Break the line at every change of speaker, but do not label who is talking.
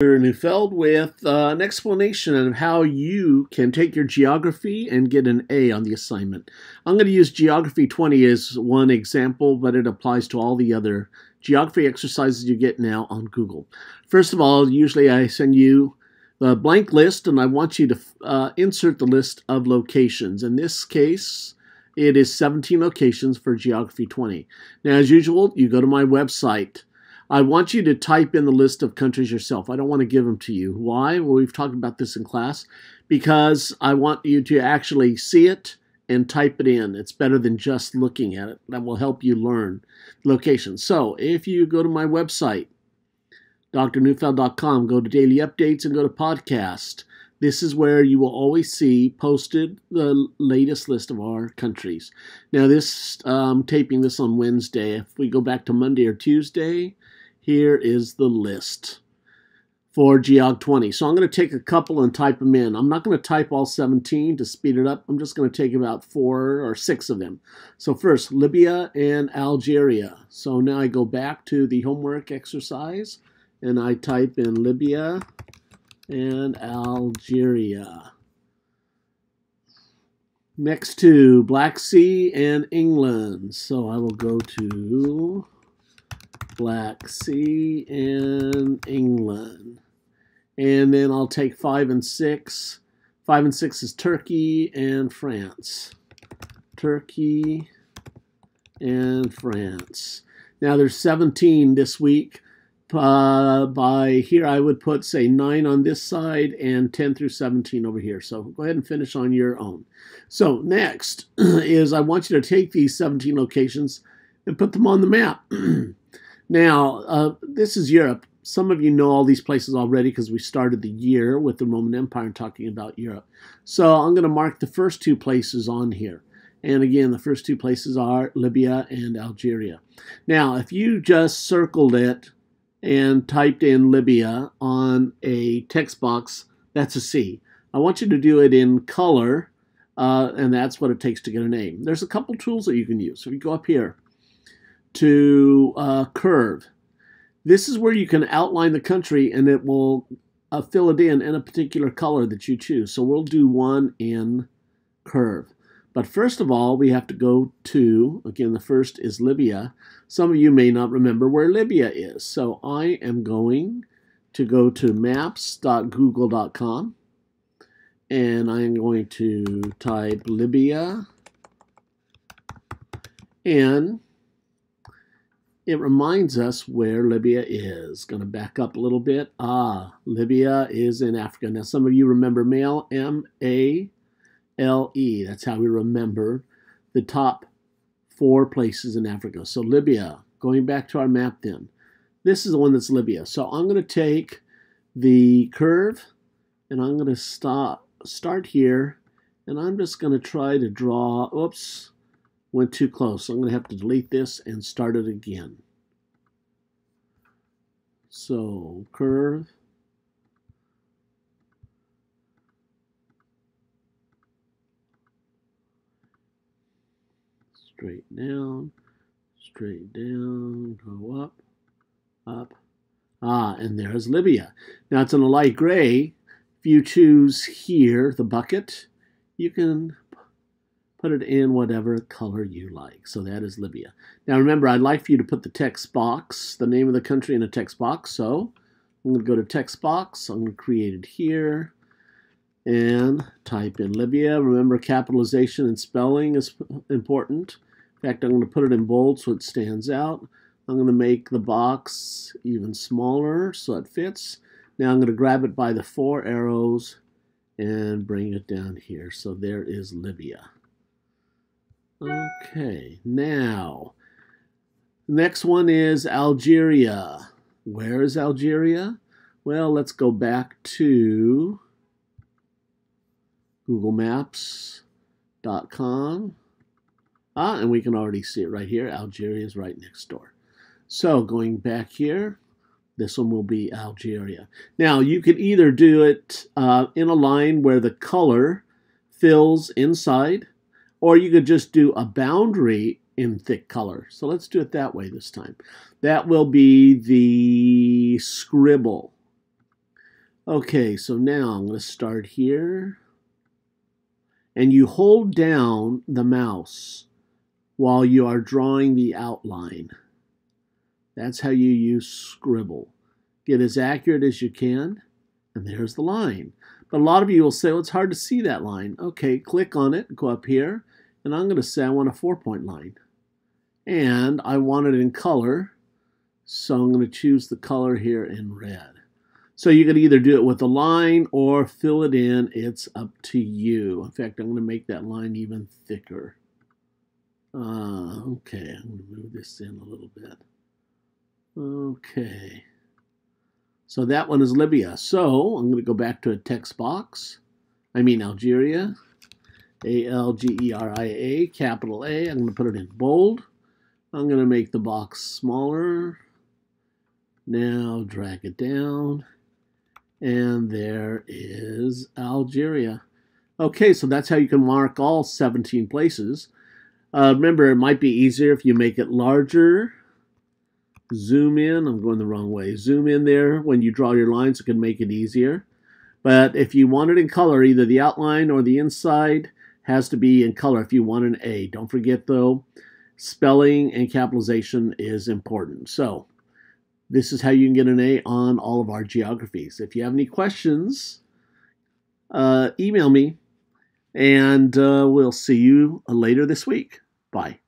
Neufeld with uh, an explanation of how you can take your geography and get an A on the assignment. I'm going to use Geography 20 as one example, but it applies to all the other geography exercises you get now on Google. First of all, usually I send you the blank list and I want you to uh, insert the list of locations. In this case, it is 17 locations for Geography 20. Now, as usual, you go to my website I want you to type in the list of countries yourself. I don't want to give them to you. Why? Well, we've talked about this in class. Because I want you to actually see it and type it in. It's better than just looking at it. That will help you learn locations. So if you go to my website, drneufeld.com, go to daily updates and go to podcast. This is where you will always see posted the latest list of our countries. Now, this um, taping this on Wednesday. If we go back to Monday or Tuesday, here is the list for Geog 20. So I'm going to take a couple and type them in. I'm not going to type all 17 to speed it up. I'm just going to take about four or six of them. So first, Libya and Algeria. So now I go back to the homework exercise and I type in Libya and Algeria. Next to Black Sea and England. So I will go to Black Sea and England. And then I'll take five and six. Five and six is Turkey and France. Turkey and France. Now there's 17 this week. Uh, by here, I would put, say, 9 on this side and 10 through 17 over here. So go ahead and finish on your own. So next is I want you to take these 17 locations and put them on the map. Now, uh, this is Europe. Some of you know all these places already because we started the year with the Roman Empire and talking about Europe. So I'm going to mark the first two places on here. And again, the first two places are Libya and Algeria. Now, if you just circled it and typed in Libya on a text box, that's a C. I want you to do it in color, uh, and that's what it takes to get a name. There's a couple tools that you can use. So if you go up here, to uh, curve. This is where you can outline the country and it will uh, fill it in in a particular color that you choose. So we'll do one in curve. But first of all, we have to go to, again, the first is Libya. Some of you may not remember where Libya is. So I am going to go to maps.google.com and I'm going to type Libya and it reminds us where Libya is. Going to back up a little bit. Ah, Libya is in Africa. Now, some of you remember Male, M A L E. That's how we remember the top four places in Africa. So, Libya, going back to our map then. This is the one that's Libya. So, I'm going to take the curve and I'm going to stop, start here and I'm just going to try to draw. Oops went too close. I'm going to have to delete this and start it again. So curve. Straight down, straight down, go up, up. Ah, and there's Libya. Now it's in a light gray. If you choose here, the bucket, you can put it in whatever color you like. So that is Libya. Now remember, I'd like for you to put the text box, the name of the country in a text box. So I'm going to go to text box. I'm going to create it here and type in Libya. Remember, capitalization and spelling is important. In fact, I'm going to put it in bold so it stands out. I'm going to make the box even smaller so it fits. Now I'm going to grab it by the four arrows and bring it down here. So there is Libya. Okay, now, next one is Algeria. Where is Algeria? Well, let's go back to Google Maps.com. Ah, and we can already see it right here. Algeria is right next door. So going back here, this one will be Algeria. Now, you could either do it uh, in a line where the color fills inside, or you could just do a boundary in thick color. So let's do it that way this time. That will be the scribble. Okay, so now I'm going to start here. And you hold down the mouse while you are drawing the outline. That's how you use scribble. Get as accurate as you can, and there's the line. But a lot of you will say, well, it's hard to see that line. Okay, click on it, go up here, and I'm going to say I want a four-point line. And I want it in color, so I'm going to choose the color here in red. So you can either do it with a line or fill it in. It's up to you. In fact, I'm going to make that line even thicker. Uh, okay, I'm going to move this in a little bit. Okay. So that one is Libya. So I'm going to go back to a text box. I mean Algeria. A-L-G-E-R-I-A, capital A. I'm going to put it in bold. I'm going to make the box smaller. Now drag it down. And there is Algeria. Okay, so that's how you can mark all 17 places. Uh, remember, it might be easier if you make it larger. Zoom in. I'm going the wrong way. Zoom in there when you draw your lines. It can make it easier. But if you want it in color, either the outline or the inside has to be in color if you want an A. Don't forget, though, spelling and capitalization is important. So this is how you can get an A on all of our geographies. If you have any questions, uh, email me, and uh, we'll see you later this week. Bye.